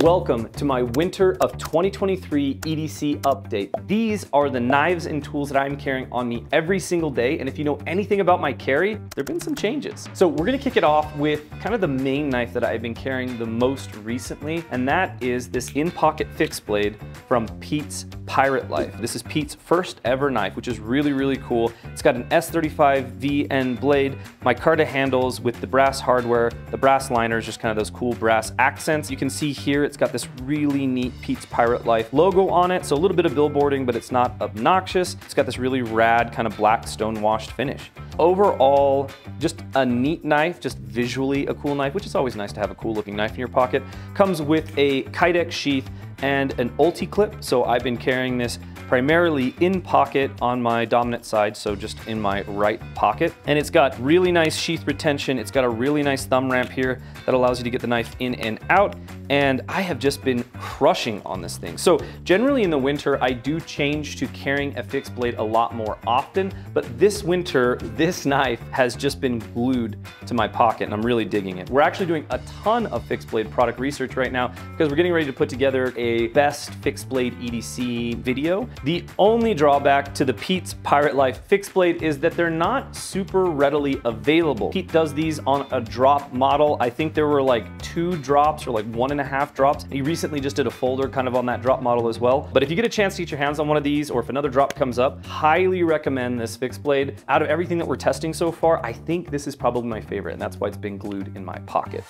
Welcome to my winter of 2023 EDC update. These are the knives and tools that I'm carrying on me every single day. And if you know anything about my carry, there've been some changes. So we're gonna kick it off with kind of the main knife that I've been carrying the most recently. And that is this in-pocket fixed blade from Pete's Pirate Life. This is Pete's first ever knife, which is really, really cool. It's got an S35 VN blade, micarta handles with the brass hardware, the brass liners, just kind of those cool brass accents. You can see here it's got this really neat Pete's Pirate Life logo on it. So a little bit of billboarding, but it's not obnoxious. It's got this really rad kind of black stone washed finish. Overall, just a neat knife, just visually a cool knife, which is always nice to have a cool looking knife in your pocket. Comes with a Kydex sheath and an ulti clip. So I've been carrying this primarily in pocket on my dominant side, so just in my right pocket. And it's got really nice sheath retention. It's got a really nice thumb ramp here that allows you to get the knife in and out. And I have just been crushing on this thing. So generally in the winter, I do change to carrying a fixed blade a lot more often, but this winter, this knife has just been glued to my pocket and I'm really digging it. We're actually doing a ton of fixed blade product research right now because we're getting ready to put together a best fixed blade EDC video. The only drawback to the Pete's Pirate Life fixed blade is that they're not super readily available. Pete does these on a drop model. I think there were like two drops or like one and a half drops. He recently just did a folder kind of on that drop model as well. But if you get a chance to get your hands on one of these or if another drop comes up, highly recommend this fixed blade. Out of everything that we're testing so far, I think this is probably my favorite and that's why it's been glued in my pocket.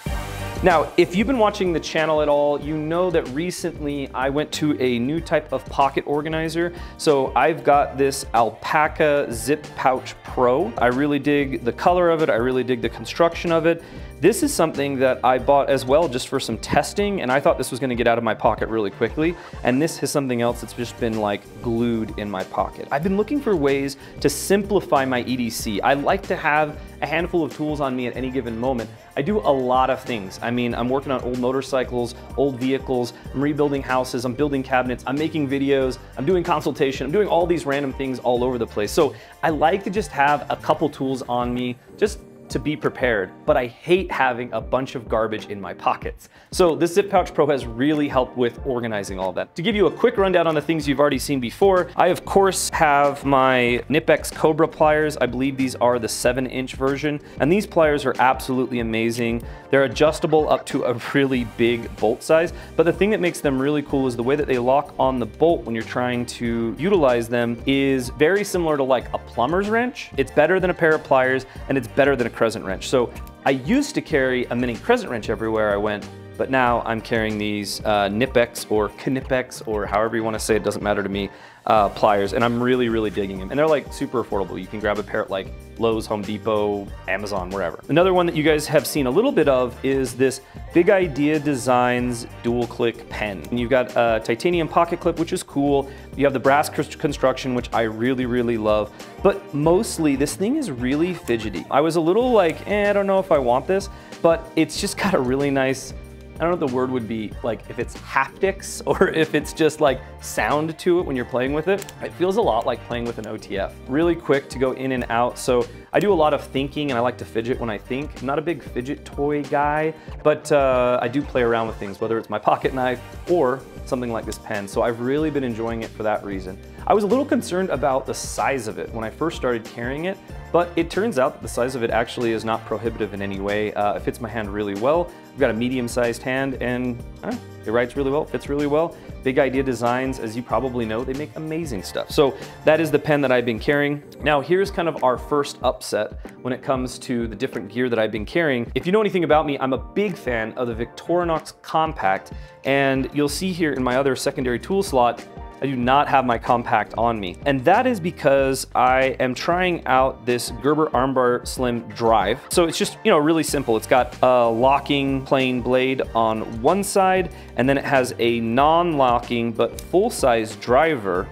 Now, if you've been watching the channel at all, you know that recently I went to a new type of pocket organizer. So I've got this Alpaka Zip Pouch Pro. I really dig the color of it. I really dig the construction of it. This is something that I bought as well just for some testing and I thought this was gonna get out of my pocket really quickly. And this is something else that's just been like glued in my pocket. I've been looking for ways to simplify my EDC. I like to have a handful of tools on me at any given moment. I do a lot of things. I mean, I'm working on old motorcycles, old vehicles, I'm rebuilding houses, I'm building cabinets, I'm making videos, I'm doing consultation, I'm doing all these random things all over the place. So I like to just have a couple tools on me, just to be prepared, but I hate having a bunch of garbage in my pockets. So this Zip Pouch Pro has really helped with organizing all that. To give you a quick rundown on the things you've already seen before, I of course have my Knipex Cobra pliers. I believe these are the seven inch version, and these pliers are absolutely amazing. They're adjustable up to a really big bolt size, but the thing that makes them really cool is the way that they lock on the bolt when you're trying to utilize them is very similar to like a plumber's wrench. It's better than a pair of pliers, and it's better than a crescent wrench. So I used to carry a mini crescent wrench everywhere I went, but now I'm carrying these uh, Knipex or Knipex or however you want to say it, doesn't matter to me, uh, pliers, and I'm really, really digging them. And they're like super affordable. You can grab a pair at like Lowe's, Home Depot, Amazon, wherever. Another one that you guys have seen a little bit of is this Big Idea Designs dual click pen. And you've got a titanium pocket clip, which is cool. You have the brass construction, which I really, really love. But mostly this thing is really fidgety. I was a little like, eh, I don't know if I want this, but it's just got a really nice I don't know what the word would be, like if it's haptics or if it's just like sound to it when you're playing with it. It feels a lot like playing with an OTF. Really quick to go in and out. So I do a lot of thinking and I like to fidget when I think. I'm not a big fidget toy guy, but uh, I do play around with things, whether it's my pocket knife or something like this pen. So I've really been enjoying it for that reason. I was a little concerned about the size of it when I first started carrying it, but it turns out that the size of it actually is not prohibitive in any way. Uh, it fits my hand really well. I've got a medium-sized hand and uh, it writes really well, fits really well. Big Idea Designs, as you probably know, they make amazing stuff. So that is the pen that I've been carrying. Now here's kind of our first upset when it comes to the different gear that I've been carrying. If you know anything about me, I'm a big fan of the Victorinox Compact, and you'll see here in my other secondary tool slot, I do not have my compact on me. And that is because I am trying out this Gerber Armbar Slim Drive. So it's just, you know, really simple. It's got a locking plain blade on one side, and then it has a non-locking but full-size driver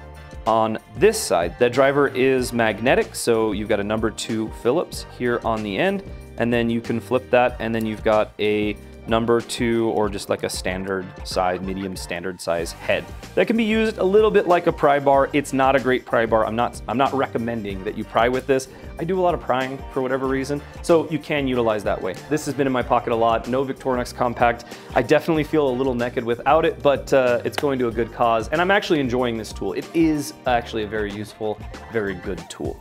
on this side. That driver is magnetic, so you've got a number two Phillips here on the end, and then you can flip that, and then you've got a number two or just like a standard size, medium standard size head. That can be used a little bit like a pry bar. It's not a great pry bar. I'm not, I'm not recommending that you pry with this. I do a lot of prying for whatever reason, so you can utilize that way. This has been in my pocket a lot, no Victorinox compact. I definitely feel a little naked without it, but uh, it's going to a good cause, and I'm actually enjoying this tool. It is actually a very useful, very good tool.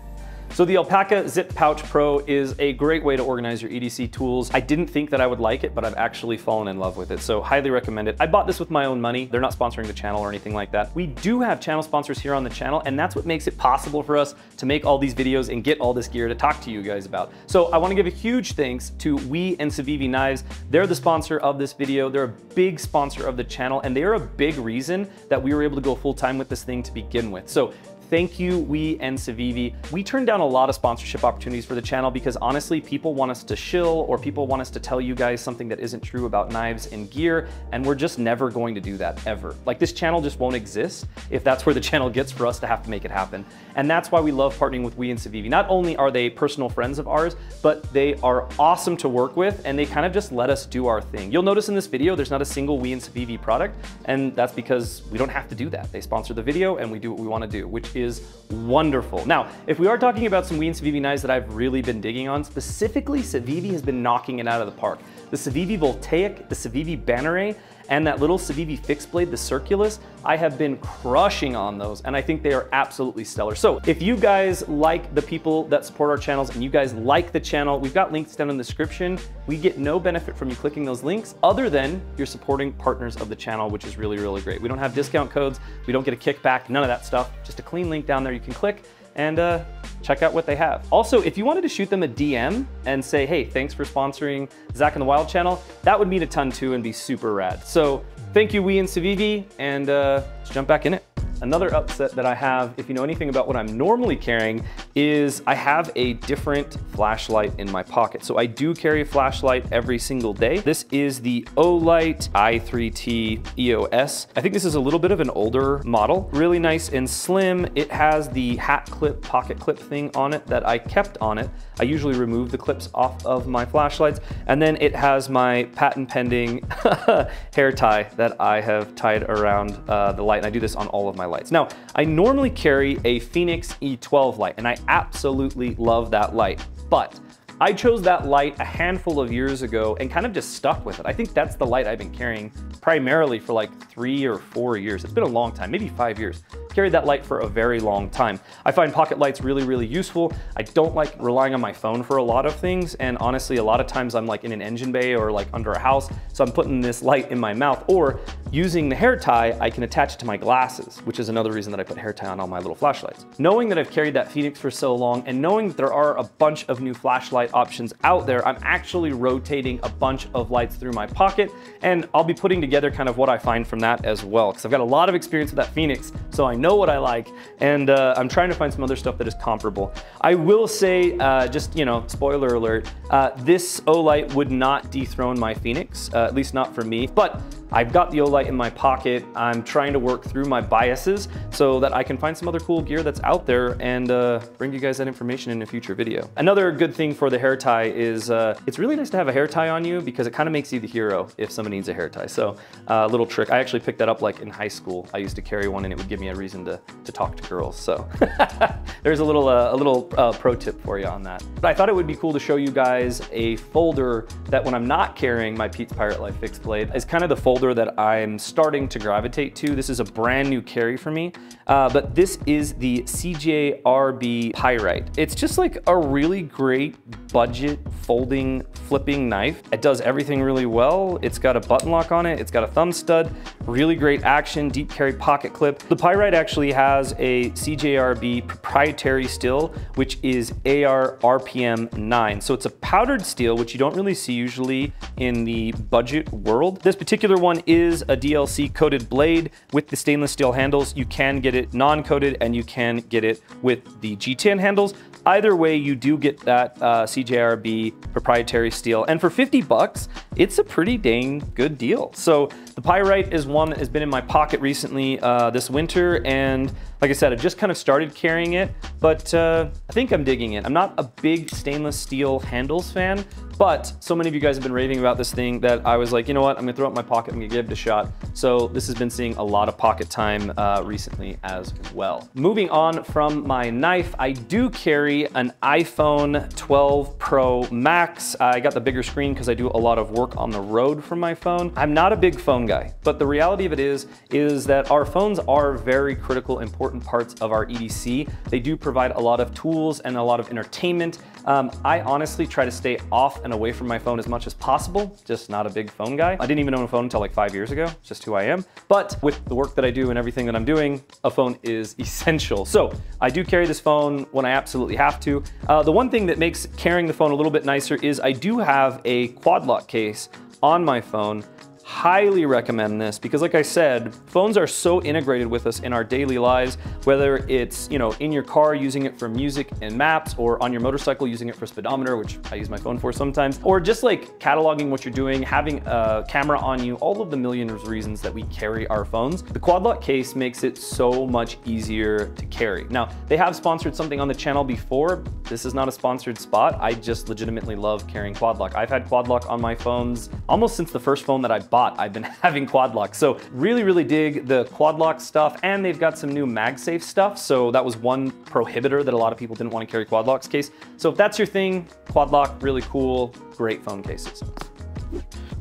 So the Alpaka Zip Pouch Pro is a great way to organize your EDC tools. I didn't think that I would like it, but I've actually fallen in love with it. So highly recommend it. I bought this with my own money. They're not sponsoring the channel or anything like that. We do have channel sponsors here on the channel, and that's what makes it possible for us to make all these videos and get all this gear to talk to you guys about. So I wanna give a huge thanks to We and Civivi Knives. They're the sponsor of this video. They're a big sponsor of the channel, and they are a big reason that we were able to go full time with this thing to begin with. So Thank you, we and Civivi. We turned down a lot of sponsorship opportunities for the channel because honestly, people want us to shill or people want us to tell you guys something that isn't true about knives and gear, and we're just never going to do that, ever. Like this channel just won't exist if that's where the channel gets for us to have to make it happen. And that's why we love partnering with We and Civivi. Not only are they personal friends of ours, but they are awesome to work with and they kind of just let us do our thing. You'll notice in this video, there's not a single We and Civivi product, and that's because we don't have to do that. They sponsor the video and we do what we wanna do, which is wonderful. Now, if we are talking about some We Civivi knives that I've really been digging on, specifically Civivi has been knocking it out of the park. The Civivi Voltaic, the Civivi Bannerets, and that little Civivi fixed blade, the Circulus, I have been crushing on those and I think they are absolutely stellar. So if you guys like the people that support our channels and you guys like the channel, we've got links down in the description. We get no benefit from you clicking those links other than you're supporting partners of the channel, which is really, really great. We don't have discount codes. We don't get a kickback, none of that stuff. Just a clean link down there you can click and uh, check out what they have. Also, if you wanted to shoot them a DM and say, hey, thanks for sponsoring Zac In The Wild channel, that would mean a ton too and be super rad. So thank you, We and Civivi, and uh, let's jump back in it. Another upset that I have, if you know anything about what I'm normally carrying, is I have a different flashlight in my pocket. So I do carry a flashlight every single day. This is the Olight i3T EOS. I think this is a little bit of an older model, really nice and slim. It has the hat clip, pocket clip thing on it that I kept on it. I usually remove the clips off of my flashlights. And then it has my patent pending hair tie that I have tied around uh, the light. And I do this on all of my lights. Now, I normally carry a Fenix E12 light and I absolutely love that light, but I chose that light a handful of years ago and kind of just stuck with it. I think that's the light I've been carrying primarily for like three or four years. It's been a long time, maybe five years carried that light for a very long time. I find pocket lights really, really useful. I don't like relying on my phone for a lot of things. And honestly, a lot of times I'm like in an engine bay or like under a house. So I'm putting this light in my mouth or using the hair tie, I can attach it to my glasses, which is another reason that I put hair tie on all my little flashlights. Knowing that I've carried that Fenix for so long and knowing that there are a bunch of new flashlight options out there, I'm actually rotating a bunch of lights through my pocket and I'll be putting together kind of what I find from that as well. Cause I've got a lot of experience with that Fenix, so I know what I like, and uh, I'm trying to find some other stuff that is comparable. I will say, uh, just, you know, spoiler alert, uh, this Olight would not dethrone my Fenix, uh, at least not for me, but I've got the Olight in my pocket. I'm trying to work through my biases so that I can find some other cool gear that's out there and uh, bring you guys that information in a future video. Another good thing for the hair tie is uh, it's really nice to have a hair tie on you because it kind of makes you the hero if somebody needs a hair tie. So a uh, little trick, I actually picked that up like in high school. I used to carry one and it would give me a reason to, to talk to girls. So there's a little, uh, a little uh, pro tip for you on that. But I thought it would be cool to show you guys a folder that when I'm not carrying my Pete's Pirate Life fixed blade is kind of the folder folder that I'm starting to gravitate to. This is a brand new carry for me, uh, but this is the CJRB Pyrite. It's just like a really great budget folding flipping knife. It does everything really well. It's got a button lock on it. It's got a thumb stud, really great action, deep carry pocket clip. The Pyrite actually has a CJRB proprietary steel, which is AR RPM 9. So it's a powdered steel, which you don't really see usually in the budget world. This particular one one is a DLC coated blade with the stainless steel handles. You can get it non-coated and you can get it with the G10 handles. Either way, you do get that uh, CJRB proprietary steel. And for 50 bucks, it's a pretty dang good deal. So The Pyrite is one that has been in my pocket recently uh, this winter, and like I said, I just kind of started carrying it, but uh, I think I'm digging it. I'm not a big stainless steel handles fan, but so many of you guys have been raving about this thing that I was like, you know what, I'm gonna throw it in my pocket, I'm gonna give it a shot. So this has been seeing a lot of pocket time uh, recently as well. Moving on from my knife, I do carry an iPhone 12 Pro Max. I got the bigger screen because I do a lot of work on the road from my phone. I'm not a big phone guy, but the reality of it is, is that our phones are very critical, important parts of our EDC. They do provide a lot of tools and a lot of entertainment. Um, I honestly try to stay off and away from my phone as much as possible, just not a big phone guy. I didn't even own a phone until like five years ago, just who I am. But with the work that I do and everything that I'm doing, a phone is essential. So I do carry this phone when I absolutely have to. Uh, the one thing that makes carrying the phone a little bit nicer is I do have a quad lock case on my phone highly recommend this because like I said, phones are so integrated with us in our daily lives, whether it's, you know, in your car using it for music and maps or on your motorcycle using it for speedometer, which I use my phone for sometimes, or just like cataloging what you're doing, having a camera on you, all of the millions of reasons that we carry our phones. The quad lock case makes it so much easier to carry. Now, they have sponsored something on the channel before. This is not a sponsored spot. I just legitimately love carrying quad lock. I've had quad lock on my phones almost since the first phone that I I've been having quad lock. So really, really dig the quad lock stuff and they've got some new MagSafe stuff. So that was one prohibitor that a lot of people didn't want to carry quad locks case. So if that's your thing, quad lock, really cool, great phone cases.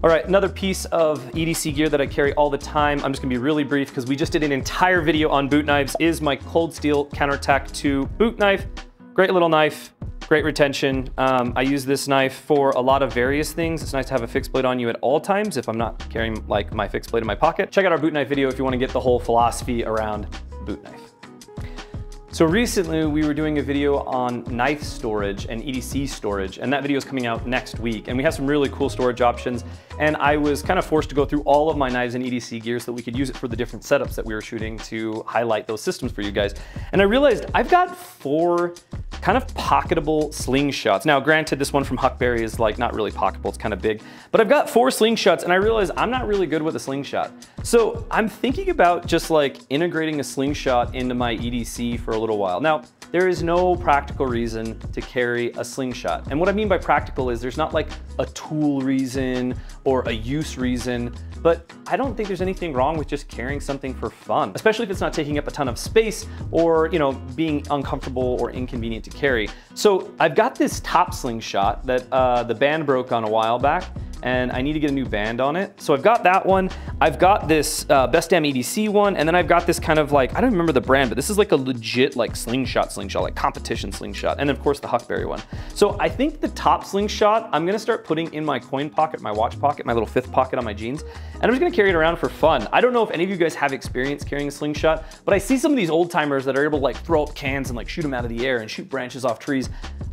All right, another piece of EDC gear that I carry all the time, I'm just gonna be really brief because we just did an entire video on boot knives, is my Cold Steel Counter Tac 2 boot knife. Great little knife, great retention. Um, I use this knife for a lot of various things. It's nice to have a fixed blade on you at all times if I'm not carrying like my fixed blade in my pocket. Check out our boot knife video if you wanna get the whole philosophy around boot knife. So recently we were doing a video on knife storage and EDC storage, and that video is coming out next week. And we have some really cool storage options. And I was kind of forced to go through all of my knives and EDC gear so that we could use it for the different setups that we were shooting to highlight those systems for you guys. And I realized I've got four kind of pocketable slingshots. Now, granted, this one from Huckberry is like not really pocketable, it's kind of big, but I've got four slingshots and I realize I'm not really good with a slingshot. So I'm thinking about just like integrating a slingshot into my EDC for a little while. Now, there is no practical reason to carry a slingshot. And what I mean by practical is there's not like a tool reason or a use reason, but I don't think there's anything wrong with just carrying something for fun, especially if it's not taking up a ton of space or, you know, being uncomfortable or inconvenient to carry. So I've got this top slingshot that uh, the band broke on a while back and I need to get a new band on it. So I've got that one. I've got this uh, Best Damn EDC one, and then I've got this kind of like, I don't remember the brand, but this is like a legit like slingshot slingshot, like competition slingshot. And of course the Huckberry one. So I think the top slingshot, I'm gonna start putting in my coin pocket, my watch pocket, my little fifth pocket on my jeans, and I'm just gonna carry it around for fun. I don't know if any of you guys have experience carrying a slingshot, but I see some of these old timers that are able to like throw up cans and like shoot them out of the air and shoot branches off trees.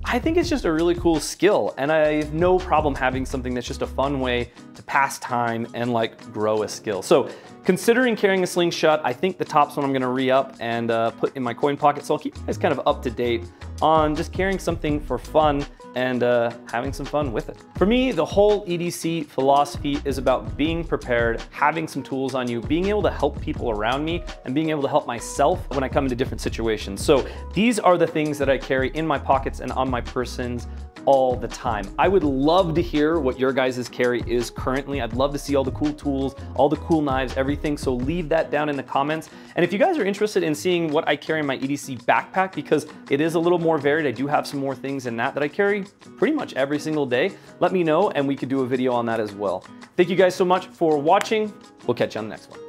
I think it's just a really cool skill and I have no problem having something that's just a fun way to pass time and like grow a skill. So considering carrying a slingshot, I think the top's one I'm gonna re-up and uh, put in my coin pocket. So I'll keep you guys kind of up to date on just carrying something for fun and uh, having some fun with it. For me, the whole EDC philosophy is about being prepared, having some tools on you, being able to help people around me, and being able to help myself when I come into different situations. So these are the things that I carry in my pockets and on my persons all the time. I would love to hear what your guys' carry is currently. I'd love to see all the cool tools, all the cool knives, everything. So leave that down in the comments. And if you guys are interested in seeing what I carry in my EDC backpack, because it is a little more varied, I do have some more things in that that I carry pretty much every single day, let me know and we could do a video on that as well. Thank you guys so much for watching. We'll catch you on the next one.